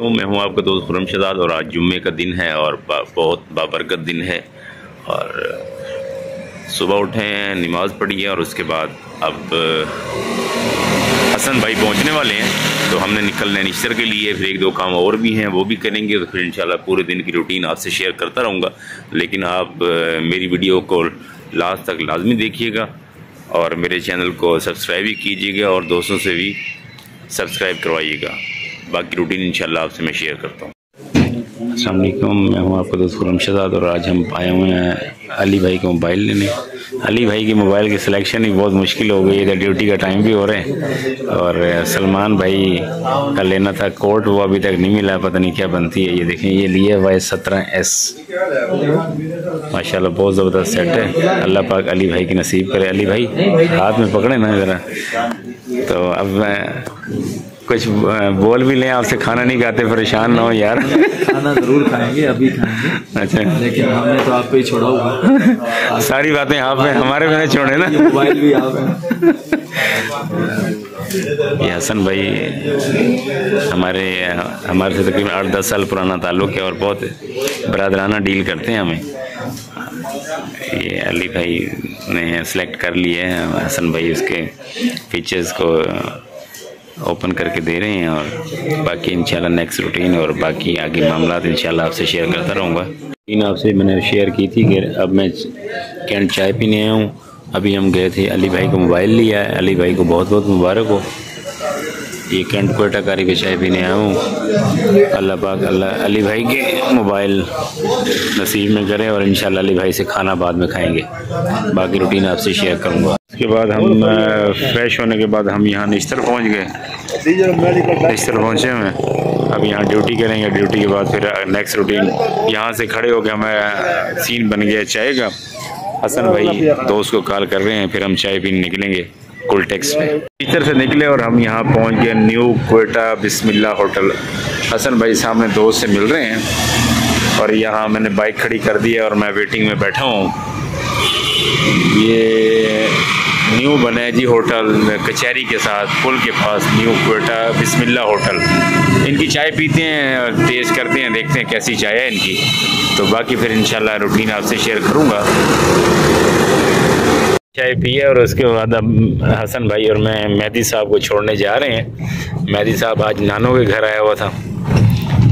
तो मैं हूँ आपका दोस्त खुरम शहजाद और आज जुम्मे का दिन है और बहुत बाबरकत दिन है। और सुबह उठे हैं, नमाज़ पढ़ी है और उसके बाद अब हसन भाई पहुँचने वाले हैं। तो हमने निकलना है निश्तर के लिए, फिर एक दो काम और भी हैं, वो भी करेंगे तो फिर इंशाल्लाह पूरे दिन की रूटीन आपसे शेयर करता रहूँगा। लेकिन आप मेरी वीडियो को लास्ट तक लाजमी देखिएगा और मेरे चैनल को सब्सक्राइब भी कीजिएगा और दोस्तों से भी सब्सक्राइब करवाइएगा। बाकी रूटीन इंशाल्लाह आपसे मैं शेयर करता हूँ। अलकुम मैं हूँ आपका दोस्त खुरम शहजाद और आज हम आए हुए हैं अली भाई के मोबाइल लेने। अली भाई के मोबाइल की सिलेक्शन ही बहुत मुश्किल हो गई है ड्यूटी का टाइम भी हो रहा है। और सलमान भाई का लेना था कोर्ट वो अभी तक नहीं मिला, पता नहीं क्या बनती है। ये देखें, ये लिए वाई सत्रह एस माशाल्लाह, बहुत ज़बरदस्त सेट है। अल्लाह पाक अली भाई की नसीब करे। अली भाई, हाथ में पकड़े ना ज़रा। तो अब मैं कुछ बोल भी लें आपसे खाना नहीं खाते परेशान ना हो यार। खाना ज़रूर खाएँगे अभी खाएँगे। अच्छा। लेकिन हमने तो आपको ही छोड़ा हुआ। सारी बातें आप हैं हमारे मैंने छोड़े ना। मोबाइल भी आप ये हसन भाई हमारे हमारे से तकरीबन आठ दस साल पुराना ताल्लुक़ है और बहुत बरदराना डील करते हैं हमें। ये अली भाई ने सेलेक्ट कर लिए हैं, हसन भाई उसके फीचर्स को ओपन करके दे रहे हैं और बाकी इंशाल्लाह नेक्स्ट रूटीन और बाकी आगे मामला इंशाल्लाह आपसे शेयर करता रहूँगा। इन आपसे मैंने शेयर की थी कि अब मैं कैंट चाय पीने आया हूँ। अभी हम गए थे अली भाई को मोबाइल लिया है। अली भाई को बहुत बहुत मुबारक हो। ये कैंट कोयटा कारी के चाय पीने आया हूँ। अल्लाह पाक, अल्लाह, अली भाई के मोबाइल नसीब में करें और इंशाल्लाह अली भाई से खाना बाद में खाएँगे। बाकी रूटीन आपसे शेयर करूँगा। उसके बाद हम फ्रेश होने के बाद हम यहाँ निश्तर पहुँच गए। निश्तर पहुँचे हुए अब यहाँ ड्यूटी करेंगे। ड्यूटी के बाद फिर नेक्स्ट रूटीन यहाँ से खड़े होकर हमें सीन बन गया चाय का। हसन भाई दोस्त को कॉल कर रहे हैं। फिर हम चाय पीने निकलेंगे। कुलटेक्स में। टीचर से निकले और हम यहाँ पहुँच गए न्यू कोयटा बिस्मिल्ला होटल हसन भाई साहब सामने दोस्त से मिल रहे हैं और यहाँ मैंने बाइक खड़ी कर दी है और मैं वेटिंग में बैठा हूँ। ये न्यू बना है जी होटल कचहरी के साथ, पुल के पास न्यू कोयटा बिस्मिल्ला होटल इनकी चाय पीते हैं टेस्ट करते हैं, देखते हैं कैसी चाय है इनकी। तो बाकी फिर इंशाल्लाह रूटीन आपसे शेयर करूँगा। चाय पिए और उसके बाद अब हसन भाई और मैं मेहदी साहब को छोड़ने जा रहे हैं। मेहदी साहब आज नानों के घर आया हुआ था।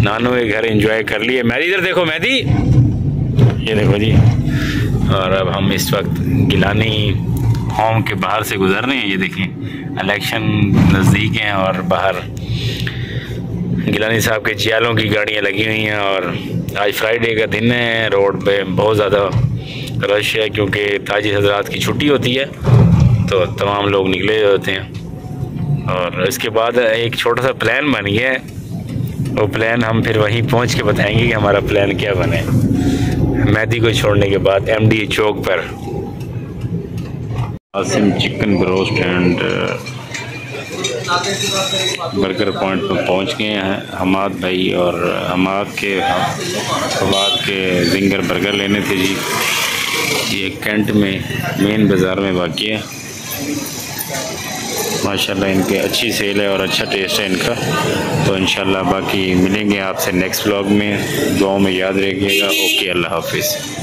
नानों के घर एंजॉय कर लिए। मेहदी, इधर देखो मेहदी। ये देखो जी। और अब हम इस वक्त गिलानी होम के बाहर से गुजर रहे हैं। ये देखें इलेक्शन नज़दीक हैं और बाहर गिलानी साहब के जियालों की गाड़ियाँ लगी हुई हैं और आज फ्राइडे का दिन है। रोड पे बहुत ज़्यादा रश है क्योंकि ताजी हजरात की छुट्टी होती है तो तमाम लोग निकले होते हैं। और इसके बाद एक छोटा सा प्लान बन गया है। वो प्लान हम फिर वहीं पहुँच के बताएँगे कि हमारा प्लान क्या बने। मेहदी को छोड़ने के बाद एमडी चौक पर। Asim chicken broast and burger point पर पहुँच गए हैं। हमाद भाई और हमाद के फवाद के जिंगर बर्गर लेने थे जी। ये कैंट में, मेन बाज़ार में बाकी है। माशाल्लाह इनके अच्छी सेल है और अच्छा टेस्ट है इनका। तो इन बाकी मिलेंगे आपसे नेक्स्ट ब्लॉग में। दुआओं में याद रखिएगा। ओके, अल्लाह हाफिज़।